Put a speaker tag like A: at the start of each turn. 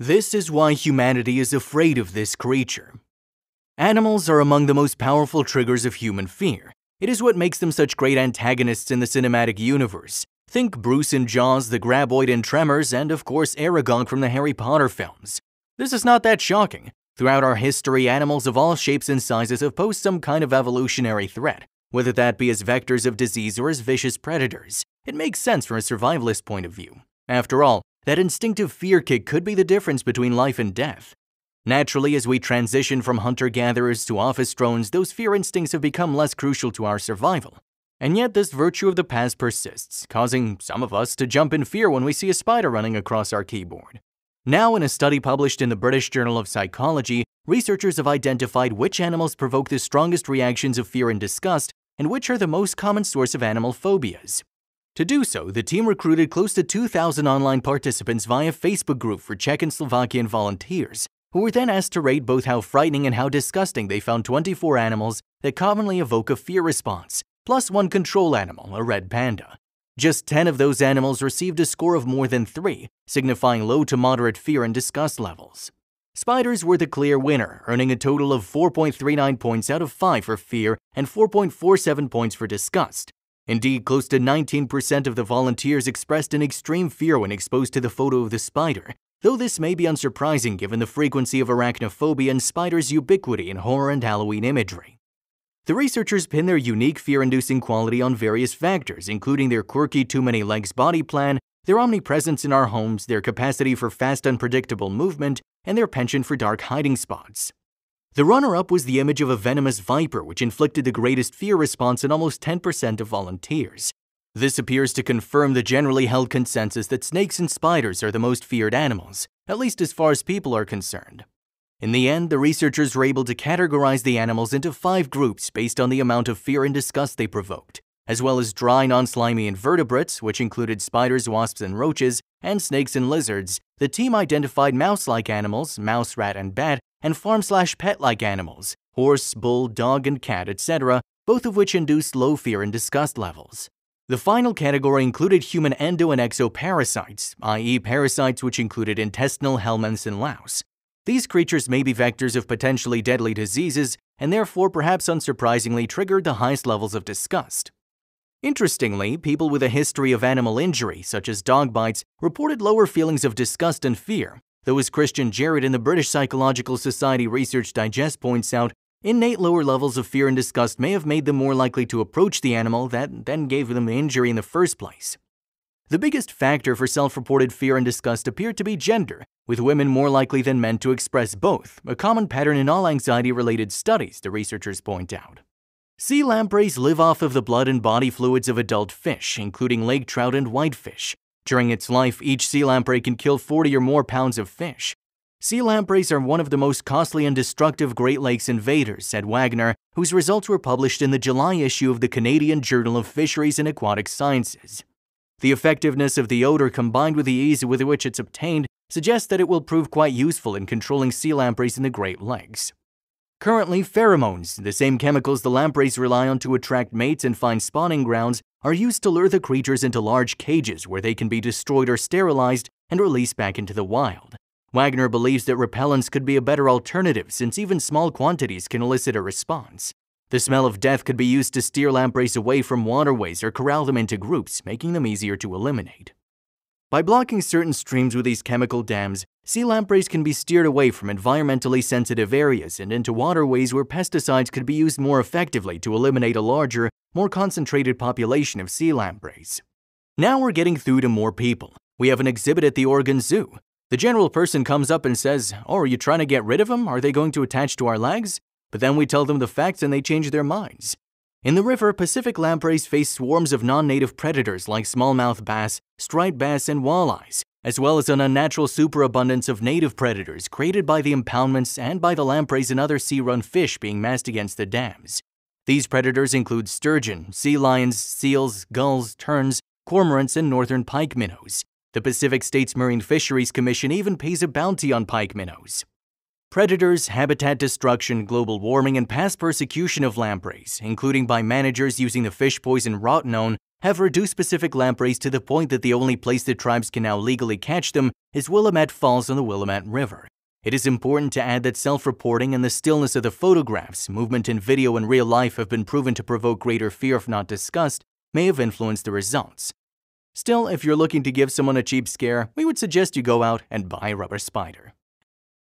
A: This is why humanity is afraid of this creature. Animals are among the most powerful triggers of human fear. It is what makes them such great antagonists in the cinematic universe. Think Bruce in Jaws, the Graboid in Tremors, and of course Aragog from the Harry Potter films. This is not that shocking. Throughout our history, animals of all shapes and sizes have posed some kind of evolutionary threat, whether that be as vectors of disease or as vicious predators. It makes sense from a survivalist point of view. After all, that instinctive fear kick could be the difference between life and death. Naturally, as we transition from hunter gatherers to office drones, those fear instincts have become less crucial to our survival. And yet, this virtue of the past persists, causing some of us to jump in fear when we see a spider running across our keyboard. Now, in a study published in the British Journal of Psychology, researchers have identified which animals provoke the strongest reactions of fear and disgust, and which are the most common source of animal phobias. To do so, the team recruited close to 2,000 online participants via Facebook group for Czech and Slovakian volunteers, who were then asked to rate both how frightening and how disgusting they found 24 animals that commonly evoke a fear response, plus one control animal, a red panda. Just 10 of those animals received a score of more than 3, signifying low to moderate fear and disgust levels. Spiders were the clear winner, earning a total of 4.39 points out of 5 for fear and 4.47 points for disgust. Indeed, close to 19% of the volunteers expressed an extreme fear when exposed to the photo of the spider, though this may be unsurprising given the frequency of arachnophobia and spiders' ubiquity in horror and Halloween imagery. The researchers pin their unique fear-inducing quality on various factors, including their quirky too many legs body plan, their omnipresence in our homes, their capacity for fast unpredictable movement, and their penchant for dark hiding spots. The runner-up was the image of a venomous viper which inflicted the greatest fear response in almost 10% of volunteers. This appears to confirm the generally held consensus that snakes and spiders are the most feared animals, at least as far as people are concerned. In the end, the researchers were able to categorize the animals into five groups based on the amount of fear and disgust they provoked, as well as dry, non-slimy invertebrates, which included spiders, wasps, and roaches, and snakes and lizards. The team identified mouse-like animals, mouse, rat, and bat, and farm-slash-pet-like animals, horse, bull, dog, and cat, etc., both of which induced low fear and disgust levels. The final category included human endo and exoparasites, i.e. parasites which included intestinal helminths and louse. These creatures may be vectors of potentially deadly diseases and therefore perhaps unsurprisingly triggered the highest levels of disgust. Interestingly, people with a history of animal injury, such as dog bites, reported lower feelings of disgust and fear, though as Christian Jarrett in the British Psychological Society Research Digest points out, innate lower levels of fear and disgust may have made them more likely to approach the animal that then gave them the injury in the first place. The biggest factor for self-reported fear and disgust appeared to be gender, with women more likely than men to express both, a common pattern in all anxiety-related studies, the researchers point out. Sea lampreys live off of the blood and body fluids of adult fish, including lake trout and whitefish. During its life, each sea lamprey can kill 40 or more pounds of fish. Sea lampreys are one of the most costly and destructive Great Lakes invaders, said Wagner, whose results were published in the July issue of the Canadian Journal of Fisheries and Aquatic Sciences. The effectiveness of the odor combined with the ease with which it's obtained suggests that it will prove quite useful in controlling sea lampreys in the Great Lakes. Currently, pheromones, the same chemicals the lampreys rely on to attract mates and find spawning grounds, are used to lure the creatures into large cages where they can be destroyed or sterilized and released back into the wild. Wagner believes that repellents could be a better alternative since even small quantities can elicit a response. The smell of death could be used to steer lampreys away from waterways or corral them into groups, making them easier to eliminate. By blocking certain streams with these chemical dams, sea lampreys can be steered away from environmentally sensitive areas and into waterways where pesticides could be used more effectively to eliminate a larger, more concentrated population of sea lampreys. Now we're getting through to more people. We have an exhibit at the Oregon Zoo. The general person comes up and says, Oh, are you trying to get rid of them? Are they going to attach to our legs? But then we tell them the facts and they change their minds. In the river, Pacific lampreys face swarms of non-native predators like smallmouth bass, striped bass, and walleyes, as well as an unnatural superabundance of native predators created by the impoundments and by the lampreys and other sea-run fish being massed against the dams. These predators include sturgeon, sea lions, seals, gulls, terns, cormorants, and northern pike minnows. The Pacific States Marine Fisheries Commission even pays a bounty on pike minnows. Predators, habitat destruction, global warming, and past persecution of lampreys, including by managers using the fish poison rotenone, have reduced Pacific lampreys to the point that the only place the tribes can now legally catch them is Willamette Falls on the Willamette River. It is important to add that self-reporting and the stillness of the photographs, movement in video and real life have been proven to provoke greater fear if not disgust, may have influenced the results. Still, if you're looking to give someone a cheap scare, we would suggest you go out and buy a rubber spider.